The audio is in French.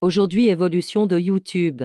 Aujourd'hui évolution de YouTube.